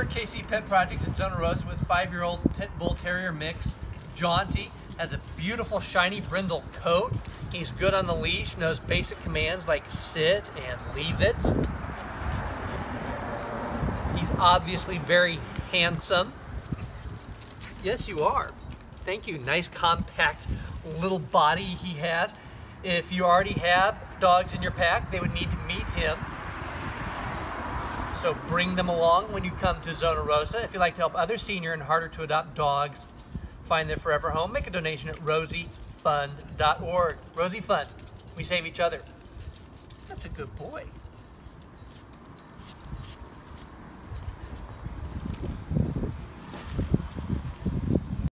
we're KC Pet Project in Zona Rosa with five-year-old Pit Bull Terrier mix. Jaunty has a beautiful shiny brindle coat. He's good on the leash, knows basic commands like sit and leave it. He's obviously very handsome. Yes, you are. Thank you. Nice compact little body he has. If you already have dogs in your pack, they would need to meet him. So bring them along when you come to Zona Rosa. If you'd like to help other senior and harder to adopt dogs find their forever home, make a donation at rosiefund.org. Rosie Fund. We save each other. That's a good boy.